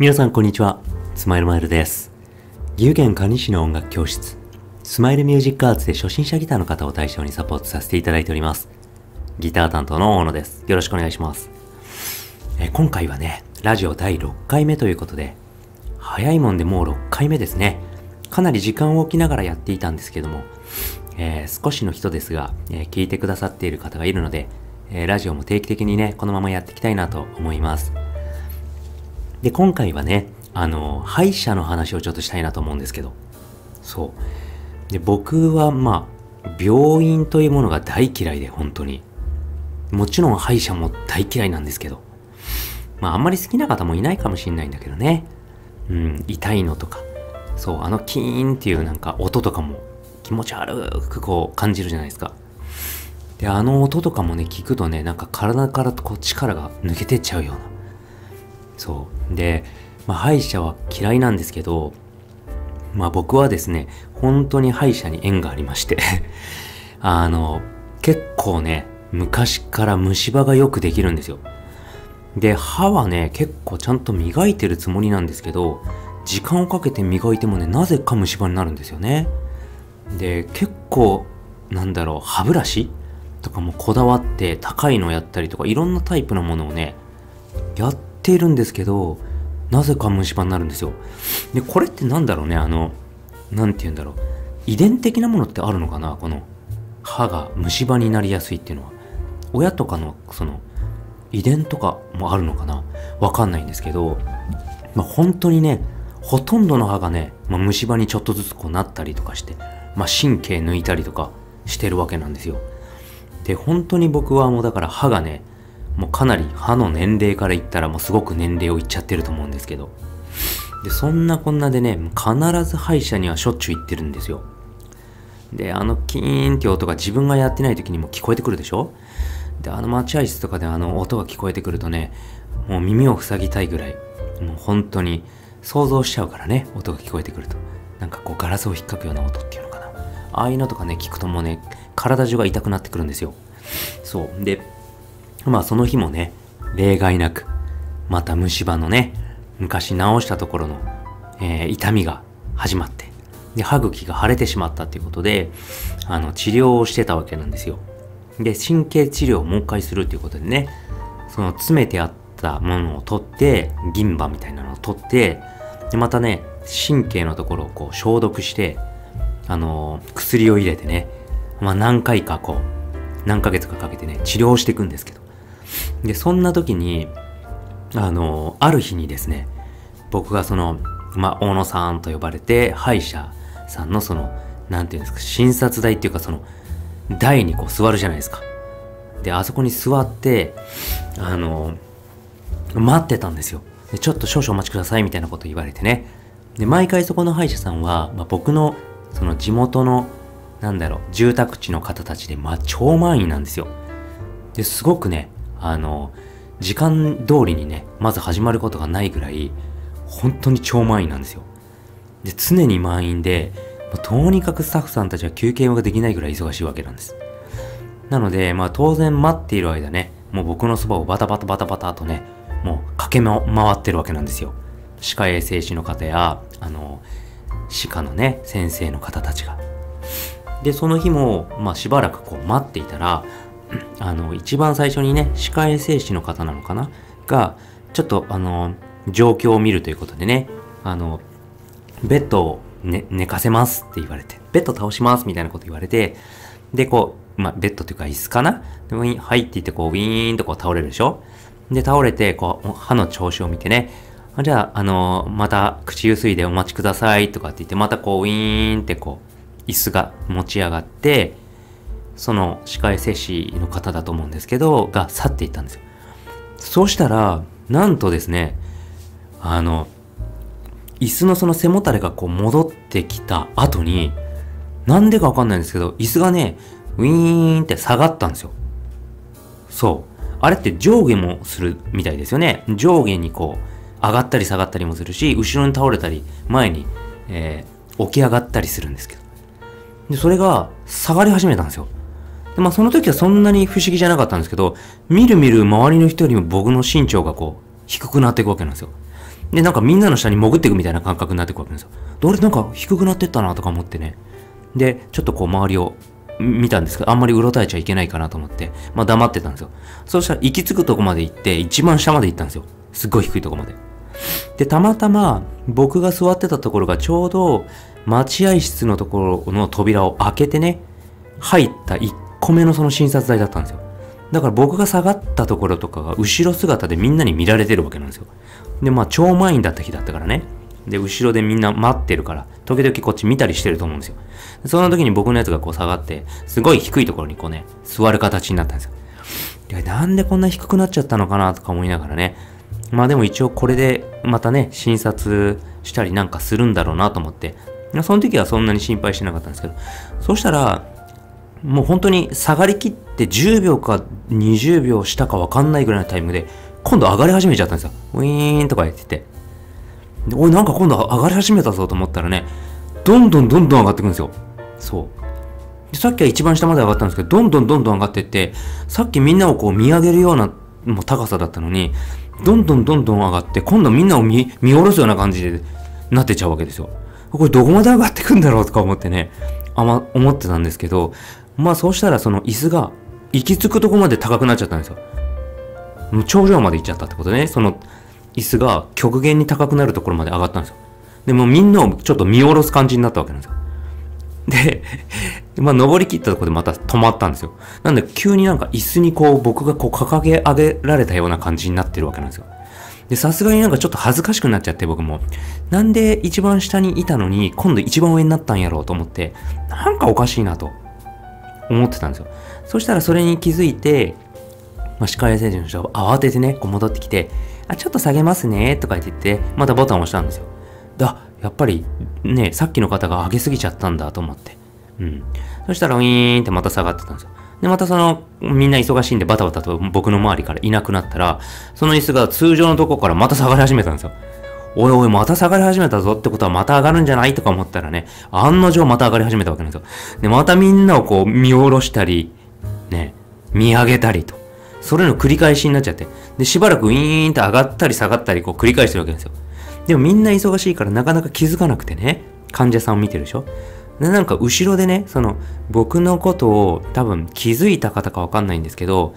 皆さんこんにちは。スマイルマイルです。岐阜県蟹市の音楽教室、スマイルミュージックアーツで初心者ギターの方を対象にサポートさせていただいております。ギター担当の大野です。よろしくお願いします。え今回はね、ラジオ第6回目ということで、早いもんでもう6回目ですね。かなり時間を置きながらやっていたんですけども、えー少しの人ですが、えー聞いてくださっている方がいるので、えーラジオも定期的にね、このままやっていきたいなと思います。で、今回はね、あの、歯医者の話をちょっとしたいなと思うんですけど、そう。で、僕は、まあ、病院というものが大嫌いで、本当に。もちろん歯医者も大嫌いなんですけど、まあ、あんまり好きな方もいないかもしれないんだけどね。うん、痛いのとか、そう、あのキーンっていうなんか音とかも気持ち悪くこう感じるじゃないですか。で、あの音とかもね、聞くとね、なんか体からこう力が抜けてっちゃうような。そう。で、まあ、歯医者は嫌いなんですけど、まあ僕はですね、本当に歯医者に縁がありまして、あの、結構ね、昔から虫歯がよくできるんですよ。で、歯はね、結構ちゃんと磨いてるつもりなんですけど、時間をかけて磨いてもね、なぜか虫歯になるんですよね。で、結構、なんだろう、歯ブラシとかもこだわって高いのをやったりとか、いろんなタイプのものをね、やっているんですけど、なぜか虫歯になるんですよ？で、これってなんだろうね、あの、なんて言うんだろう？遺伝的なものってあるのかな？この、歯が虫歯になりやすいっていうのは。親とかの、その、遺伝とかもあるのかな？わかんないんですけど、まあ、本当にね、ほとんどの歯がね、まあ、虫歯にちょっとずつこうなったりとかして、まあ、神経抜いたりとかしてるわけなんですよ。で、本当に僕はもうだから歯がね、もうかなり歯の年齢から言ったらもうすごく年齢をいっちゃってると思うんですけど。で、そんなこんなでね、必ず歯医者にはしょっちゅう行ってるんですよ。で、あのキーンって音が自分がやってない時にも聞こえてくるでしょ？で、あの待合室とかであの音が聞こえてくるとね、もう耳を塞ぎたいぐらい、もう本当に想像しちゃうからね、音が聞こえてくると。なんかこうガラスを引っかくような音っていうのかな。ああいうのとかね、聞くともうね、体中が痛くなってくるんですよ。そう。で、まあその日もね、例外なく、また虫歯のね、昔治したところの、えー痛みが始まって、で、歯茎が腫れてしまったっていうことで、あの、治療をしてたわけなんですよ。で、神経治療をもう一回するっていうことでね、その詰めてあったものを取って、銀歯みたいなのを取って、で、またね、神経のところをこう消毒して、あのー薬を入れてね、まあ何回かこう、何ヶ月かかけてね、治療していくんですけど。で、そんな時に、あのある日にですね、僕がその、まあ、大野さんと呼ばれて、歯医者さんのその、なんていうんですか、診察台っていうかその、台にこう座るじゃないですか。で、あそこに座って、あの待ってたんですよ。で、ちょっと少々お待ちくださいみたいなこと言われてね。で、毎回そこの歯医者さんは、まあ、僕の、その地元の、なんだろう、住宅地の方たちで、まあ、超満員なんですよ。で、すごくね、あの、時間通りにね、まず始まることがないぐらい、本当に超満員なんですよ。で、常に満員で、もうとにかくスタッフさんたちは休憩ができないぐらい忙しいわけなんです。なので、まあ当然待っている間ね、もう僕のそばをバタバタバタバタとね、もう駆け回ってるわけなんですよ。歯科衛生士の方や、あの、歯科のね、先生の方たちが。で、その日も、まあしばらくこう待っていたら、あの、一番最初にね、歯科衛生士の方なのかな？が、ちょっとあの、状況を見るということでね、あの、ベッドを、ね、寝かせますって言われて、ベッド倒しますみたいなこと言われて、で、こう、まあ、ベッドっていうか椅子かな？で入っていって、こう、ウィーンとこう倒れるでしょ？で、倒れて、こう、歯の調子を見てね、じゃあ、あのまた口ゆすいでお待ちくださいとかって言って、またこう、ウィーンってこう、椅子が持ち上がって、その歯科衛生士の方だと思うんですけど、が去っていったんですよ。そうしたら、なんとですね、あの、椅子のその背もたれがこう戻ってきた後に、なんでかわかんないんですけど、椅子がね、ウィーンって下がったんですよ。そう。あれって上下もするみたいですよね。上下にこう、上がったり下がったりもするし、後ろに倒れたり、前に、えー起き上がったりするんですけど。で、それが下がり始めたんですよ。まあその時はそんなに不思議じゃなかったんですけど、みるみる周りの人よりも僕の身長がこう、低くなっていくわけなんですよ。で、なんかみんなの下に潜っていくみたいな感覚になっていくわけなんですよ。で、俺なんか低くなってったなとか思ってね。で、ちょっとこう周りを見たんですけど、あんまりうろたえちゃいけないかなと思って、まあ黙ってたんですよ。そしたら行き着くとこまで行って、一番下まで行ったんですよ。すっごい低いとこまで。で、たまたま僕が座ってたところがちょうど待合室のところの扉を開けてね、入った1個目のその診察台だったんですよ。だから僕が下がったところとかが後ろ姿でみんなに見られてるわけなんですよ。で、まあ超満員だった日だったからね。で、後ろでみんな待ってるから、時々こっち見たりしてると思うんですよ。その時に僕のやつがこう下がって、すごい低いところにこうね、座る形になったんですよ。で、なんでこんな低くなっちゃったのかなとか思いながらね。まあでも一応これでまたね、診察したりなんかするんだろうなと思って、その時はそんなに心配してなかったんですけど、そしたら、もう本当に下がりきって10秒か20秒したかわかんないぐらいのタイミングで、今度上がり始めちゃったんですよ。ウィーンとか言ってて。おい、なんか今度上がり始めたぞと思ったらね、どんどんどんどん上がってくんですよ。そう。さっきは一番下まで上がったんですけど、どんどんどんどん上がってって、さっきみんなをこう見上げるようなもう高さだったのに、どんどんどんどん上がって、今度みんなを見、見下ろすような感じでなってちゃうわけですよ。これどこまで上がってくんだろうとか思ってね、あま、思ってたんですけど、まあそうしたらその椅子が行き着くとこまで高くなっちゃったんですよ。もう頂上まで行っちゃったってことね。その椅子が極限に高くなるところまで上がったんですよ。でもみんなをちょっと見下ろす感じになったわけなんですよ。で、まあ登り切ったとこでまた止まったんですよ。なんで急になんか椅子にこう僕がこう掲げ上げられたような感じになってるわけなんですよ。で、さすがになんかちょっと恥ずかしくなっちゃって僕も。なんで一番下にいたのに今度一番上になったんやろうと思って、なんかおかしいなと思ってたんですよ。そしたらそれに気づいて、まあ、歯科衛生士の人は慌ててね、こう戻ってきて、あ、ちょっと下げますね、とか言って言って、またボタンを押したんですよ。だ、やっぱりね、さっきの方が上げすぎちゃったんだと思って。うん。そしたらウィーンってまた下がってたんですよ。で、またその、みんな忙しいんでバタバタと僕の周りからいなくなったら、その椅子が通常のとこからまた下がり始めたんですよ。おいおい、また下がり始めたぞってことはまた上がるんじゃないとか思ったらね、案の定また上がり始めたわけなんですよ。で、またみんなをこう見下ろしたり、ね、見上げたりと。それの繰り返しになっちゃって。で、しばらくウィーンって上がったり下がったりこう繰り返してるわけですよ。でもみんな忙しいからなかなか気づかなくてね、患者さんを見てるでしょで、なんか後ろでね、その、僕のことを多分気づいた方かわかんないんですけど、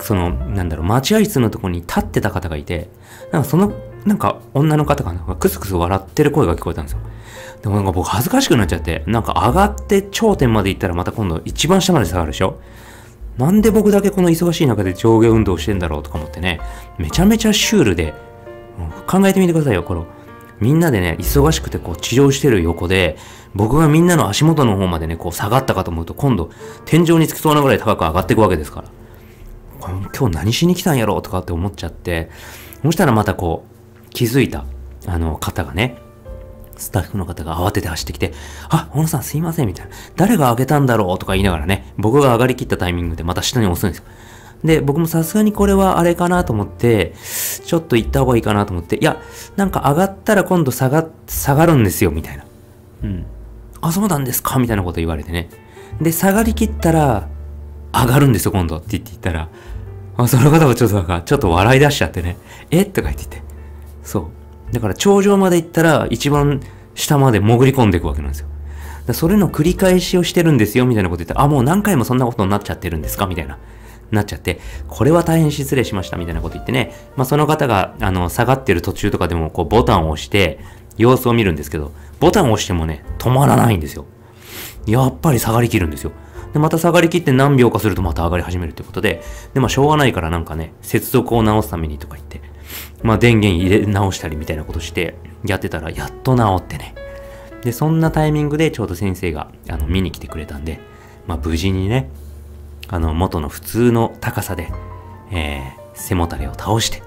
その、なんだろう、待合室のとこに立ってた方がいて、なんかその、なんか女の方がなんかクスクス笑ってる声が聞こえたんですよ。でもなんか僕恥ずかしくなっちゃって、なんか上がって頂点まで行ったらまた今度一番下まで下がるでしょなんで僕だけこの忙しい中で上下運動してんだろうとか思ってね、めちゃめちゃシュールで、考えてみてくださいよ、この、みんなでね、忙しくてこう治療してる横で、僕がみんなの足元の方までね、こう下がったかと思うと、今度、天井につきそうなぐらい高く上がっていくわけですから。今日何しに来たんやろうとかって思っちゃって、そしたらまたこう、気づいた、あの、方がね、スタッフの方が慌てて走ってきて、あ、小野さんすいません、みたいな。誰が上げたんだろう？とか言いながらね、僕が上がりきったタイミングでまた下に押すんですよ。で、僕もさすがにこれはあれかなと思って、ちょっと行った方がいいかなと思って、いや、なんか上がったら今度下が、下がるんですよ、みたいな。うん。あ、そうなんですか？みたいなこと言われてね。で、下がりきったら、上がるんですよ、今度って言って言ったら、あその方がちょっとなんか、ちょっと笑い出しちゃってね、え？とか言ってて。そう。だから頂上まで行ったら一番下まで潜り込んでいくわけなんですよ。それの繰り返しをしてるんですよみたいなこと言ったら、あ、もう何回もそんなことになっちゃってるんですか？みたいな。なっちゃって、これは大変失礼しましたみたいなこと言ってね、まあその方が、あの、下がってる途中とかでもこうボタンを押して、様子を見るんですけど、ボタンを押してもね、止まらないんですよ。やっぱり下がりきるんですよ。で、また下がりきって何秒かするとまた上がり始めるってことで、で、まあしょうがないからなんかね、接続を直すためにとか言って、まあ電源入れ直したりみたいなことしてやってたらやっと治ってね。で、そんなタイミングでちょうど先生があの見に来てくれたんで、まあ無事にね、あの元の普通の高さで、えー、背もたれを倒して、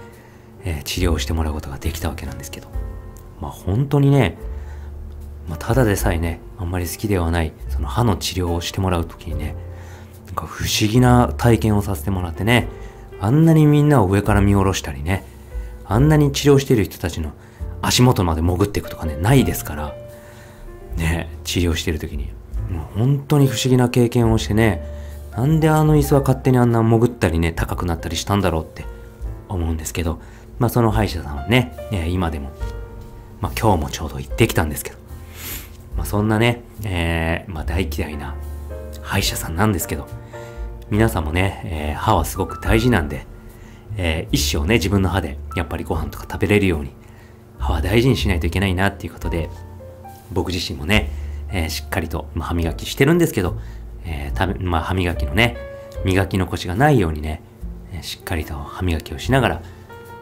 えー、治療してもらうことができたわけなんですけど、まあ本当にね、まあ、ただでさえね、あんまり好きではない、その歯の治療をしてもらうときにね、なんか不思議な体験をさせてもらってね、あんなにみんなを上から見下ろしたりね、あんなに治療してる人たちの足元まで潜っていくとかね、ないですから、ね、治療してる時に。もう本当に不思議な経験をしてね、なんであの椅子は勝手にあんな潜ったりね、高くなったりしたんだろうって思うんですけど、まあその歯医者さんはね、えー今でも、まあ今日もちょうど行ってきたんですけど、まあそんなね、えーまあ大嫌いな歯医者さんなんですけど、皆さんもね、えー歯はすごく大事なんで、えー一生ね、自分の歯でやっぱりご飯とか食べれるように、歯は大事にしないといけないなっていうことで、僕自身もね、えーしっかりと、まあ、歯磨きしてるんですけど、えーたまあ、歯磨きのね、磨き残しがないようにね、えーしっかりと歯磨きをしながら、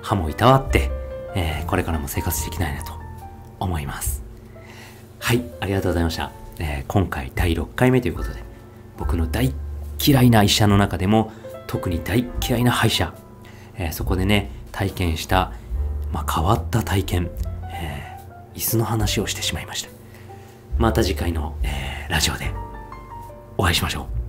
歯もいたわって、えーこれからも生活していきたいなと思います。はい、ありがとうございました。えー今回第6回目ということで、僕の大嫌いな医者の中でも、特に大嫌いな歯医者、えーそこでね、体験した、まあ、変わった体験、えー椅子の話をしてしまいました。また次回の、えーラジオでお会いしましょう。